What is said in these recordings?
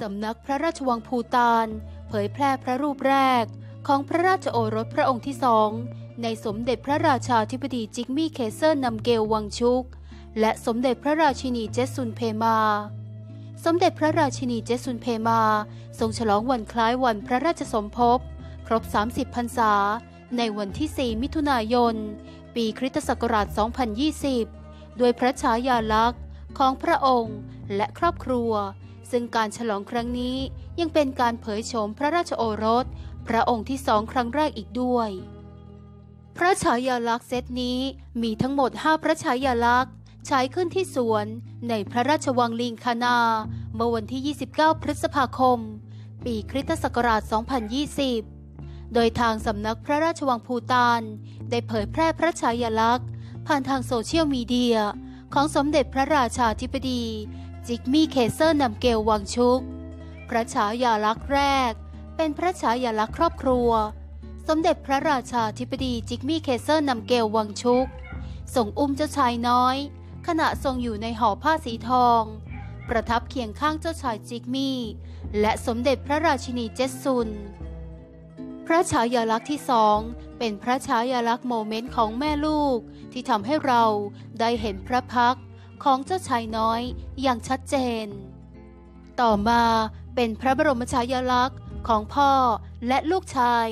สำนักพระราชวังภูตานเผยแพร่พระรูปแรก ของพระราชโอรสพระองค์ที่สองในสมเด็จพระราชาธิบดีจิกมี่เคเซอร์นำเกลวังชุก และสมเด็จพระราชินีเจสุนเพมา สมเด็จพระราชินีเจสุนเพมา ทรงฉลองวันคล้ายวันพระราชสมภพ ครบ 30พรรษา ในวันที่ 4 มิถุนายน ปีคริสตศักราช 2020 ด้วยพระฉายาลักษณ์ของพระองค์และครอบครัว ซึ่งการฉลองครั้งนี้ยังเป็นการเผยโฉมพระราชโอรส พระองค์ที่สองครั้งแรกอีกด้วย พระฉายาลักษณ์เซตนี้มีทั้งหมด 5 พระฉายาลักษณ์ฉายขึ้นที่สวนในพระราชวังลิงคานา เมื่อวันที่ 29 พฤษภาคม ปีคริสตศักราช 2020 โดยทางสำนักพระราชวังภูตาน ได้เผยแพร่พระฉายาลักษณ์ ผ่านทางโซเชียลมีเดียของสมเด็จพระราชาธิบดี จิกมี เคซาร์นัมเกลวังชุก พระฉายาลักษณ์แรก เป็นพระฉายาลักษณ์ครอบครัว สมเด็จพระราชาธิบดีจิกมี เคซาร์นัมเกลวังชุก ทรงอุ้มเจ้าชายน้อย ขณะทรงอยู่ในห่อผ้าสีทอง ประทับเคียงข้างเจ้าชายจิกมี และสมเด็จพระราชินีเจ็ตซุน พระฉายาลักษณ์ที่สองเป็นพระฉายาลักษณ์โมเมนต์ของแม่ลูกที่ทำให้เราได้เห็นพระพักต ของเจ้าชายน้อยอย่างชัดเจน ต่อมาเป็นพระบรมฉายาลักษณ์ของพ่อและลูกชาย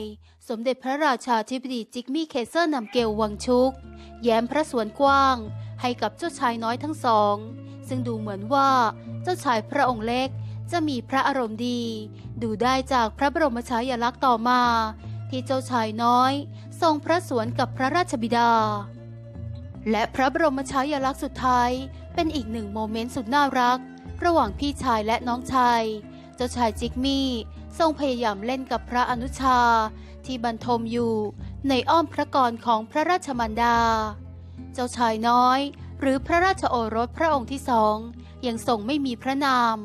สมเด็จพระราชาธิบดีจิกมี่เคเซอร์นำเกลวังชุก แย้มพระสวนกว้างให้กับเจ้าชายน้อยทั้งสอง ซึ่งดูเหมือนว่าเจ้าชายพระองค์เล็กจะมีพระอารมณ์ดี ดูได้จากพระบรมฉายาลักษณ์ต่อมา ที่เจ้าชายน้อย ทรงพระสวนกับพระราชบิดา และพระบรมฉายาลักษณ์สุดท้าย เป็นอีกหนึ่งโมเมนต์สุดน่ารัก ระหว่างพี่ชายและน้องชาย เจ้าชายจิกมี่ทรงพยายามเล่นกับพระอนุชา ที่บรรทมอยู่ในอ้อมพระกรของพระราชมารดา เจ้าชายน้อย หรือพระราชโอรสพระองค์ที่สองยังทรงไม่มีพระนาม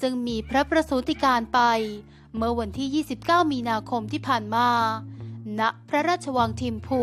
ซึ่งมีพระประสูติการไป เมื่อวันที่ 29 มีนาคมที่ผ่านมา ณ พระราชวังทิมพู